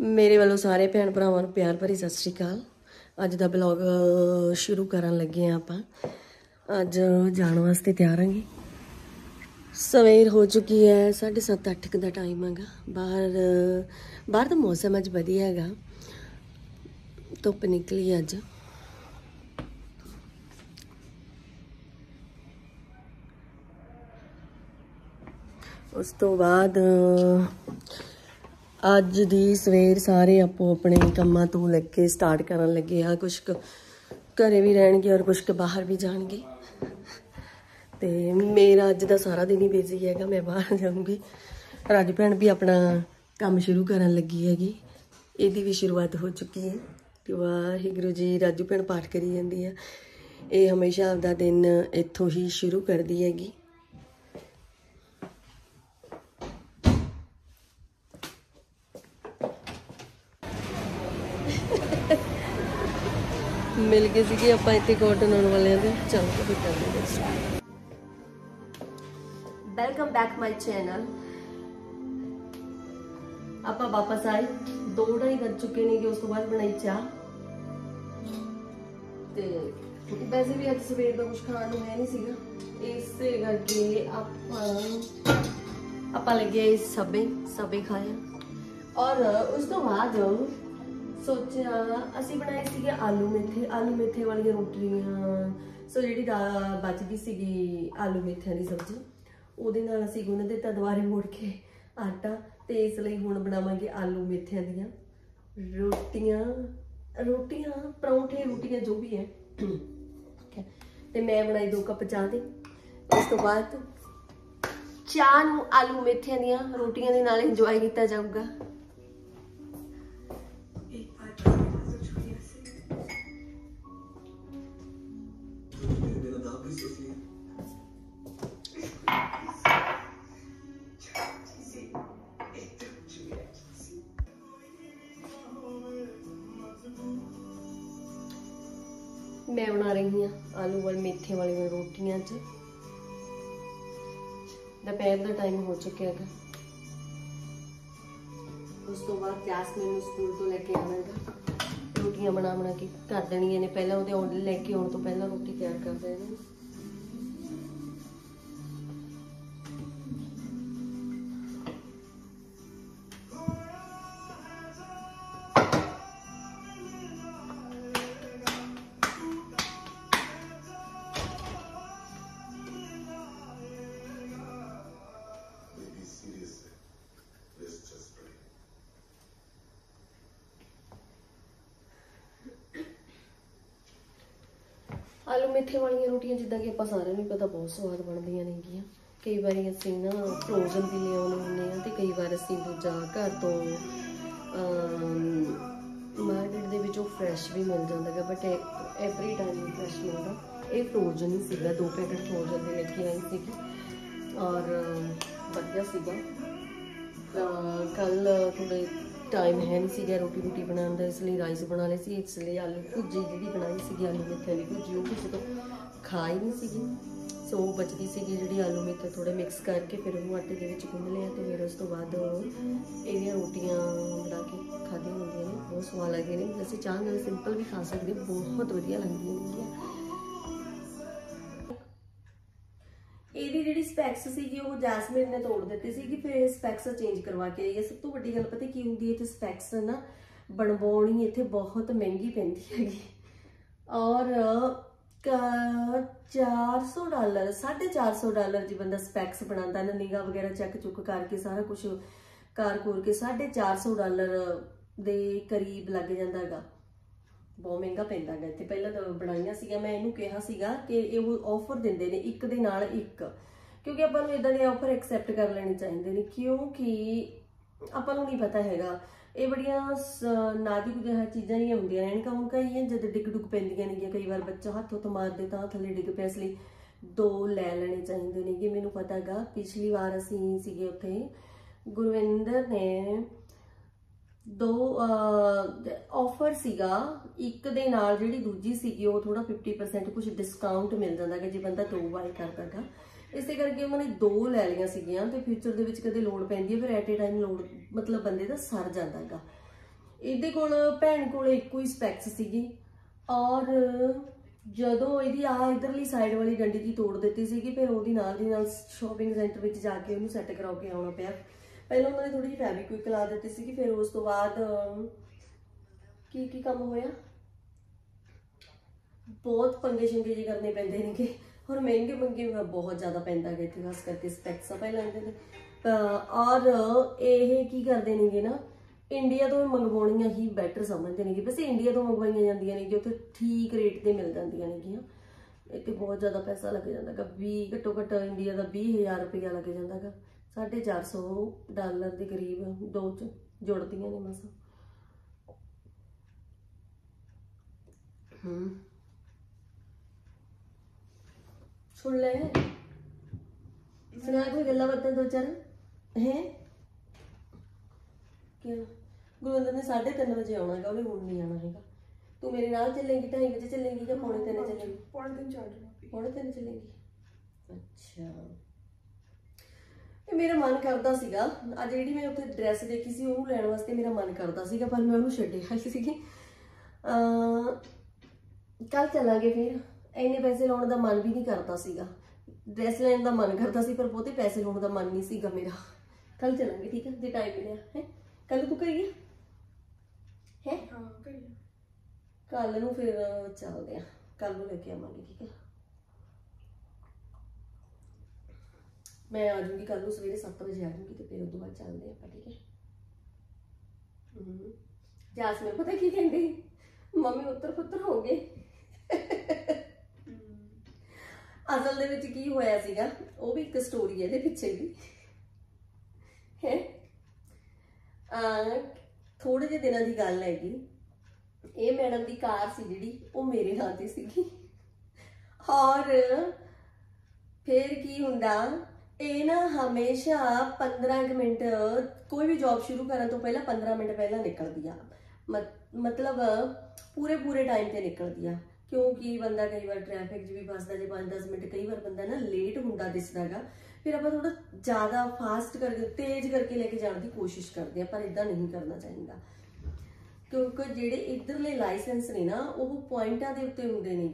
ਮੇਰੇ ਵੱਲੋਂ ਸਾਰੇ ਭੈਣ ਭਰਾਵਾਂ ਨੂੰ ਪਿਆਰ ਭਰੀ ਸਤਿ ਸ਼੍ਰੀ ਅਕਾਲ। ਅੱਜ ਦਾ ਬਲੌਗ ਸ਼ੁਰੂ ਕਰਨ ਲੱਗੇ ਆ ਆਪਾਂ। ਅੱਜ ਜਾਣ ਵਾਸਤੇ ਤਿਆਰ ਹਾਂਗੇ ਸਵੇਰ ਹੋ ਚੁੱਕੀ ਹੈ 7:30 ਅੱਠ ਕੁ ਦਾ ਟਾਈਮ ਹੈਗਾ। ਬਾਹਰ ਬਾਹਰ ਦਾ ਮੌਸਮ ਅੱਜ ਵਧੀਆ ਹੈਗਾ। ਧੁੱਪ ਨਿਕਲੀ ਅੱਜ। ਉਸ ਤੋਂ ਬਾਅਦ ਅੱਜ ਦੀ ਸਵੇਰ ਸਾਰੇ ਆਪੋ ਆਪਣੇ ਕੰਮਾਂ ਤੋਂ ਲੈ ਕੇ ਸਟਾਰਟ ਕਰਨ ਲੱਗੇ ਆ। ਕੁਝ ਘਰੇ ਵੀ ਰਹਿਣਗੇ ਔਰ ਕੁਝ ਬਾਹਰ ਵੀ ਜਾਣਗੇ। ਤੇ ਮੇਰਾ ਅੱਜ ਦਾ ਸਾਰਾ ਦਿਨ ਹੀ ਬਿਜ਼ੀ ਹੈਗਾ, ਮੈਂ ਬਾਹਰ ਜਾਊਂਗੀ। ਰਾਜ ਭੈਣ ਵੀ ਆਪਣਾ ਕੰਮ ਸ਼ੁਰੂ ਕਰਨ ਲੱਗੀ ਹੈਗੀ। ਇਹਦੀ ਵੀ ਸ਼ੁਰੂਆਤ ਹੋ ਚੁੱਕੀ ਹੈ ਕਿ ਵਾਹਿਗੁਰੂ ਜੀ, ਰਾਜੂ ਭੈਣ ਪਾਠ ਕਰੀ ਜਾਂਦੀ ਆ। ਇਹ ਹਮੇਸ਼ਾ ਆਪਦਾ ਦਿਨ ਇੱਥੋਂ ਹੀ ਸ਼ੁਰੂ ਕਰਦੀ ਹੈਗੀ। ਮਿਲ ਗਏ ਸੀਗੇ, ਆਪਾਂ ਇੱਥੇ ਕਾਟਨ ਆਉਣ ਵਾਲਿਆਂ ਦੇ ਚੱਲ ਫਿਰ ਕਰਦੇ ਹਾਂ। ਵੈਲਕਮ ਬੈਕ ਮਾਈ ਚੈਨਲ ਆਪਾਂ ਵਾਪਸ ਆਏ, ਦੋ ਵੱਜ ਚੁੱਕੇ ਨੇ ਕਿ ਉਸ ਤੋਂ ਬਾਅਦ ਬਣਾਈ ਚਾਹ। ਤੇ ਵੈਸੇ ਵੀ ਅੱਜ ਸਵੇਰ ਦਾ ਕੁਝ ਖਾਣ ਨੂੰ ਹੈ ਨਹੀਂ ਸੀਗਾ। ਇਸੇ ਕਰਕੇ ਆਪਾਂ ਆਪਾਂ ਲੱਗੇ ਸਭੇ ਸਭੇ ਖਾਇਆ ਔਰ ਉਸ ਤੋਂ ਬਾਅਦ ਸੋਚਿਆ, ਅਸੀਂ ਬਣਾਏ ਸੀਗੇ ਆਲੂ ਮੇਥੇ ਆਲੂ ਮੇਥੇ ਵਾਲੀਆਂ ਰੋਟੀਆਂ। ਸੋ ਜਿਹੜੀ ਬਚ ਗਈ ਸੀਗੀ ਆਲੂ ਮੇਥਿਆਂ ਦੀ ਸਬਜ਼ੀ, ਉਹਦੇ ਨਾਲ ਅਸੀਂ ਗੁੰਨ ਦਿੱਤਾ ਦੁਬਾਰੇ ਮੋੜ ਕੇ ਆਟਾ ਤੇ ਇਸ ਲਈ ਹੁਣ ਬਣਾਵਾਂਗੇ ਆਲੂ ਮੇਥਿਆਂ ਦੀਆਂ ਰੋਟੀਆਂ। ਰੋਟੀਆਂ, ਪਰੌਂਠੇ, ਰੋਟੀਆਂ ਜੋ ਵੀ ਹੈ। ਹੈ। ਤੇ ਮੈਂ ਬਣਾਈ ਦੋ ਕੱਪ ਚਾਹ ਦੇ। ਉਸ ਤੋਂ ਬਾਅਦ ਚਾਹ ਨੂੰ ਆਲੂ ਮੇਥਿਆਂ ਦੀਆਂ ਰੋਟੀਆਂ ਦੇ ਨਾਲ ਇੰਜੋਏ ਕੀਤਾ ਜਾਊਗਾ। ਆਲੂ ਵਾਲ ਮੇਥੇ ਵਾਲੀਆਂ ਰੋਟੀਆਂ ਚ। ਦੁਪਹਿਰ ਦਾ ਟਾਈਮ ਹੋ ਚੁੱਕਿਆ ਹੈ ਉਸ ਤੋਂ ਬਾਅਦ ਪਿਆਸ ਮੈਨੂੰ ਸਕੂਲ ਤੋਂ ਲੈ ਕੇ ਆਵਾਂਗਾ ਰੋਟੀਆਂ ਬਣਾ ਬਣਾ ਕੇ ਕਰ ਦੇਣੀਆਂ ਨੇ। ਪਹਿਲਾਂ ਉਹਦੇ ਆਰਡਰ ਲੈ ਕੇ ਆਉਣ ਤੋਂ ਪਹਿਲਾਂ ਰੋਟੀ ਤਿਆਰ ਆਲੂ ਮੇਥੇ ਵਾਲੀਆਂ ਰੋਟੀਆਂ ਜਿੱਦਾਂ ਕਿ ਆਪਾਂ ਸਾਰਿਆਂ ਨੂੰ ਪਤਾ ਬਹੁਤ ਸਵਾਦ ਬਣਦੀਆਂ ਨੇਗੀਆਂ ਕਈ ਵਾਰੀ ਅਸੀਂ ਨਾ ਫਰੋਜ਼ਨ ਵੀ ਲਿਆਉਂਦੇ ਹੁੰਦੇ ਆ ਤੇ ਕਈ ਵਾਰ ਅਸੀਂ ਦੂਜਾ ਘਰ ਤੋਂ ਮਾਰਕੀਟ ਦੇ ਵਿੱਚੋਂ ਫਰੈਸ਼ ਵੀ ਮਿਲ ਜਾਂਦਾ ਹੈ ਬਟ ਐਵਰੀ ਟਾਈਮ ਫਰੈਸ਼ ਮਿਲਦਾ ਇਹ ਫਰੋਜ਼ਨ ਹੀ ਸੀਗਾ, ਦੋ ਪੈਕਟ ਫਰੋਜ਼ਨ ਦੇ ਲੈ ਕੇ ਆਈ ਸੀਗੀ। ਔਰ ਵਧੀਆ ਸੀਗਾ। ਕੱਲ ਥੋੜੇ ਟਾਈਮ ਹੈ ਨਹੀਂ ਸੀਗਾ, ਰੋਟੀ ਰੋਟੀ ਬਣਾਉਣ ਦਾ, ਇਸ ਲਈ ਰਾਈਸ ਬਣਾ ਲਏ ਸੀ, ਇਸ ਲਈ ਆਲੂ ਭੁੱਜੀ ਜਿਹੜੀ ਬਣਾਈ ਸੀਗੀ, ਆਲੂ ਮੇਥੇ ਦੀ ਭੁੱਜੀ ਉਹ ਕਿਸੇ ਤੋਂ ਖਾ ਹੀ ਨਹੀਂ ਸੀਗੀ। ਸੋ ਉਹ ਬਚਦੀ ਸੀਗੀ ਜਿਹੜੀ ਆਲੂ ਮੇਥੇ ਥੋੜੇ ਮਿਕਸ ਕਰਕੇ, ਫਿਰ ਉਹਨੂੰ ਆਟੇ ਦੇ ਵਿੱਚ ਗੁੰਨ ਲਿਆ ਤੇ ਫਿਰ ਉਸ ਤੋਂ ਬਾਅਦ ਇਹਦੀਆਂ ਰੋਟੀਆਂ ਬਣਾ ਕੇ ਖਾਧੀਆਂ ਹੁੰਦੀਆਂ ਨੇ, ਬਹੁਤ ਸਵਾਦ ਲੱਗਦੀਆਂ ਨੇ। ਅਸੀਂ ਚਾਹ ਨਾਲ ਸਿੰਪਲ ਵੀ ਖਾ ਸਕਦੇ ਬਹੁਤ ਵਧੀਆ ਲੱਗਦੀਆਂ ਨੇ। ਇਹਦੀ ਜਿਹੜੀ ਸਪੈਕਸ ਸੀਗੀ ਉਹ ਜੈਸਮਿਨ ਨੇ ਤੋੜ ਦਿੱਤੀ ਸੀਗੀ, ਫਿਰ ਇਹ ਸਪੈਕਸ ਚੇਂਜ ਕਰਵਾ ਕੇ ਆਈ ਹੈ। ਸਭ ਤੋਂ ਵੱਡੀ ਗੱਲ ਪਤਾ ਕੀ ਹੁੰਦੀ ਹੈ, ਇੱਥੇ ਸਪੈਕਸ ਨਾ ਬਣਵਾਉਣੀ ਇੱਥੇ ਬਹੁਤ ਮਹਿੰਗੀ ਪੈਂਦੀ ਹੈਗੀ। ਔਰ 400 ਡਾਲਰ 450 ਡਾਲਰ ਜੀ ਬੰਦਾ ਸਪੈਕਸ ਬਣਾਉਂਦਾ ਨਾ ਨਿਗਾ ਵਗੈਰਾ ਚੈੱਕ ਚੁੱਕ ਕਰਕੇ ਸਾਰਾ ਕੁਝ ਕਾਰ ਕੋਰ ਕੇ 450 ਡਾਲਰ ਦੇ ਕਰੀਬ ਲੱਗ ਜਾਂਦਾ ਹੈਗਾ। ਬਹੁਤ ਮਹਿੰਗਾ ਪੈਂਦਾ ਹੈਗਾ ਇੱਥੇ। ਪਹਿਲਾਂ ਤਾਂ ਬਣਾਈਆਂ ਸੀਗੀਆਂ, ਮੈਂ ਇਹਨੂੰ ਕਿਹਾ ਸੀਗਾ ਕਿ ਇਹ ਆਫਰ ਦਿੰਦੇ ਨੇ, ਇੱਕ ਦੇ ਨਾਲ ਇੱਕ। ਕਿਉਂਕਿ ਆਪਾਂ ਨੂੰ ਇਦਾਂ ਦੇ ਆਫਰ ਐਕਸੈਪਟ ਕਰ ਲੈਣੇ ਚਾਹੀਦੇ ਨੇ। ਕਿਉਂਕਿ ਆਪਾਂ ਨੂੰ ਨਹੀਂ ਪਤਾ ਹੈਗਾ। ਇਹ ਬੜੀਆਂ ਨਾਜ਼ੁਕ ਜਿਹਾ ਚੀਜ਼ਾਂ ਹੀ ਹੁੰਦੀਆਂ ਨੇ। ਐਨਕਾਂ ਉਨਕਾਂ ਜਦ ਡਿੱਗ ਡੁੱਗ ਪੈਂਦੀਆਂ ਨੇ ਕਈ ਵਾਰ ਬੱਚਾ ਹੱਥ ਉੱਤ ਮਾਰਦੇ ਤਾਂ ਥੱਲੇ ਡਿੱਗ ਪਿਆ। ਇਸ ਲਈ ਦੋ ਲੈ ਲੈਣੇ ਚਾਹੀਦੇ ਨੇ। ਕਿ ਮੈਨੂੰ ਪਤਾ ਹੈਗਾ, ਪਿਛਲੀ ਵਾਰ ਅਸੀਂ ਸੀਗੇ ਉੱਥੇ, ਗੁਰਵਿੰਦਰ ਨੇ ਦੋ ਆਫਰ ਸੀਗਾ। ਇੱਕ ਦੇ ਨਾਲ ਜਿਹੜੀ ਦੂਜੀ ਸੀਗੀ, ਉਹ ਥੋੜਾ 50% ਕੁਝ ਡਿਸਕਾਊਂਟ ਮਿਲ ਜਾਂਦਾ ਹੈ ਜੇ ਬੰਦਾ ਦੋ ਬਾਈ ਕਰਦਾਗਾ ਇਸੇ ਕਰਕੇ ਉਹਨਾਂ ਨੇ ਦੋ ਲੈ ਲਈਆਂ ਸੀਗੀਆਂ ਤੇ ਫਿਊਚਰ ਦੇ ਵਿੱਚ ਕਦੇ ਲੋੜ ਪੈਂਦੀ ਹੈ, ਫਿਰ ਐਟ ਏ ਟਾਈਮ ਲੋੜ, ਮਤਲਬ ਬੰਦੇ ਦਾ ਸਰ ਜਾਂਦਾਗਾ ਇਹਦੇ ਕੋਲ ਭੈਣ ਕੋਲ ਇੱਕੋ ਹੀ ਸਪੈਕਸ ਸੀਗੀ ਔਰ ਜਦੋਂ ਇਹਦੀ ਆ ਇਧਰਲੀ ਸਾਈਡ ਵਾਲੀ ਡੰਡੀ ਦੀ ਤੋੜ ਦਿੱਤੀ ਸੀਗੀ, ਫਿਰ ਉਹਦੀ ਨਾਲ ਦੀ ਨਾਲ ਸ਼ਾਪਿੰਗ ਸੈਂਟਰ ਵਿੱਚ ਜਾ ਕੇ ਉਹਨੂੰ ਸੈੱਟ ਕਰਾ ਕੇ ਆਉਣਾ ਪਿਆ। ਪਹਿਲਾਂ ਉਹਨਾਂ ਨੇ ਥੋੜੀ ਜਿਹੀ ਫੈਬਰਿਕ ਲਾ ਦਿੱਤੀ ਸੀਗੀ, ਫਿਰ ਉਸ ਤੋਂ ਬਾਅਦ ਕੀ ਕੀ ਕੰਮ ਹੋਇਆ? ਬਹੁਤ ਪੰਗੇ ਸ਼ੰਗੇ ਜੀ ਕਰਨੇ ਪੈਂਦੇ ਨੇਗੇ। ਔਰ ਮਹਿੰਗੇ ਮੰਗੇ ਬਹੁਤ ਜ਼ਿਆਦਾ ਪੈਂਦਾ ਗਾ ਇੱਥੇ, ਖਾਸ ਕਰਕੇ ਸਪੈਕਸ ਆ ਪਹਿਲਾਂ ਇਹਦੇ ਔਰ ਇਹ ਕੀ ਕਰਦੇ ਨੇਗੇ ਨਾ ਇੰਡੀਆ ਤੋਂ ਮੰਗਵਾਉਣੀਆਂ ਹੀ ਬੈਟਰ ਸਮਝਦੇ ਨੇਗੇ। ਵੈਸੇ ਇੰਡੀਆ ਤੋਂ ਮੰਗਵਾਈਆਂ ਜਾਂਦੀਆਂ ਨੇ ਕਿ ਉੱਥੇ ਠੀਕ ਰੇਟ ਤੇ ਮਿਲ ਜਾਂਦੀਆਂ ਨੇਗੀਆਂ। ਇੱਥੇ ਬਹੁਤ ਜ਼ਿਆਦਾ ਪੈਸਾ ਲੱਗ ਜਾਂਦਾ ਗਾ 20 ਘੱਟੋ ਘੱਟ ਇੰਡੀਆ ਦਾ 20000 ਰੁਪਇਆ ਲੱਗ ਜਾਂਦਾ ਗਾ 450 ਡਾਲਰ ਦੇ ਕਰੀਬ ਦੋ ਚ ਜੁੜਦੀਆਂ ਨੇ ਮਸਾਂ ਹੂੰ। ਸੁਣ ਲੈ। ਸੁਣਾ ਕੋਈ ਗੱਲਾਂ ਬਾਤਾਂ ਦੋ ਚਾਰ। ਹੈ? ਕਿਉਂ? ਗੁਰਵਿੰਦਰ ਨੇ 3:30 ਵਜੇ ਆਉਣਾ ਹੈਗਾ ਉਹਨੇ ਹੁਣ ਨਹੀਂ ਆਉਣਾ ਹੈਗਾ। ਤੂੰ ਮੇਰੇ ਨਾਲ ਚੱਲੇਂਗੀ 2:30 ਵਜੇ ਚੱਲੇਂਗੀ ਜਾਂ ਪੌਣੇ 3 ਚੱਲੇਂਗੀ? ਪੌਣੇ ਤਿੰਨ ਚਾਰ ਜਣਾ ਪੌਣੇ 3 ਚੱਲੇਂਗੀ। ਅੱਛਾ। ਇਹ ਮੇਰਾ ਮਨ ਕਰਦਾ ਸੀਗਾ ਅੱਜ ਜਿਹੜੀ ਮੈਂ ਉੱਥੇ ਡਰੈਸ ਦੇਖੀ ਸੀ ਉਹਨੂੰ ਲੈਣ ਵਾਸਤੇ ਮੇਰਾ ਮਨ ਕਰਦਾ ਸੀਗਾ ਪਰ ਮੈਂ ਉਹਨੂੰ ਛੱਡਿਆ ਸੀਗੀ। ਅ ਕੱਲ ਚੱਲਾਂਗੇ ਫਿਰ। ਇੰਨੇ ਪੈਸੇ ਲਾਉਣ ਦਾ ਮਨ ਵੀ ਨਹੀਂ ਕਰਦਾ ਸੀਗਾ। ਡਰੈਸ ਲੈਣ ਦਾ ਮਨ ਕਰਦਾ ਸੀ ਪਰ ਬਹੁਤੇ ਪੈਸੇ ਲਾਉਣ ਦਾ ਮਨ ਨਹੀਂ ਸੀਗਾ ਮੇਰਾ। ਕੱਲ ਚੱਲਾਂਗੇ ਠੀਕ ਹੈ ਜੇ ਟਾਈਮ ਮਿਲਿਆ ਹੈ? ਕੱਲ ਤੂੰ ਕਰੀਏ ਹੈ? ਹਾਂ ਕਰੀਏ ਕੱਲ ਨੂੰ ਫਿਰ ਚੱਲਦੇ ਆ। ਕੱਲ ਨੂੰ ਲੈ ਕੇ ਆਵਾਂਗੇ ਠੀਕ ਹੈ ਮੈਂ ਆ ਜਾਊਂਗੀ ਕੱਲ ਨੂੰ ਸਵੇਰੇ 7 ਵਜੇ ਆ ਜਾਊਂਗੀ ਤੇ ਫਿਰ ਉਦੋਂ ਬਾਅਦ ਚੱਲਦੇ ਆਪਾਂ ਠੀਕ ਹੈ ਹੂੰ। ਜਾਸਮੀਨ ਪਤਾ ਕੀ ਕਹਿੰਦੀ? ਮੰਮੀ ਉੱਤਰ ਪੁੱਤਰ ਹੋ ਗਏ ਅਸਲ ਦੇ ਵਿੱਚ ਕੀ ਹੋਇਆ ਸੀਗਾ, ਉਹ ਵੀ ਇੱਕ ਸਟੋਰੀ ਹੈ ਇਹਦੇ ਪਿੱਛੇ ਦੀ ਹੈ? ਆ ਥੋੜੇ ਜਿਹੇ ਦਿਨਾਂ ਦੀ ਗੱਲ ਹੈਗੀ। ਇਹ ਮੈਡਮ ਦੀ ਕਾਰ ਸੀ ਜਿਹੜੀ, ਉਹ ਮੇਰੇ ਨਾਂ ਤੇ ਸੀਗੀ। ਔਰ ਫਿਰ ਕੀ ਹੁੰਦਾ, ਇਹ ਨਾ ਹਮੇਸ਼ਾ 15 ਕੁ ਮਿੰਟ, ਕੋਈ ਵੀ ਜੌਬ ਸ਼ੁਰੂ ਕਰਨ ਤੋਂ ਪਹਿਲਾਂ 15 ਮਿੰਟ ਪਹਿਲਾਂ ਨਿਕਲਦੀ ਆ। ਮਤ- ਮਤਲਬ ਪੂਰੇ ਪੂਰੇ ਟਾਈਮ ਤੇ ਨਿਕਲਦੀ ਆ। ਕਿਉਂਕਿ ਬੰਦਾ ਕਈ ਵਾਰ ਟ੍ਰੈਫਿਕ 'ਚ ਵੀ ਫਸਦਾ, ਜੇ 5-10 ਮਿੰਟ ਕਈ ਵਾਰ ਬੰਦਾ ਨਾ ਲੇਟ ਹੁੰਦਾ ਦਿਸਦਾਗਾ, ਫਿਰ ਆਪਾਂ ਥੋੜਾ ਜ਼ਿਆਦਾ ਫਾਸਟ ਕਰਕੇ, ਤੇਜ਼ ਕਰਕੇ ਲੈ ਕੇ ਜਾਣ ਦੀ ਕੋਸ਼ਿਸ਼ ਕਰਦੇ ਆ, ਪਰ ਇਦਾਂ ਨਹੀਂ ਕਰਨਾ ਚਾਹੀਦਾ। ਕਿਉਂਕਿ ਜਿਹੜੇ ਇਧਰਲੇ ਲਾਇਸੈਂਸ ਨੇ ਨਾ, ਉਹ ਪੁਆਇੰਟਾਂ ਦੇ ਉੱਤੇ ਹੁੰਦੇ ਨੇ।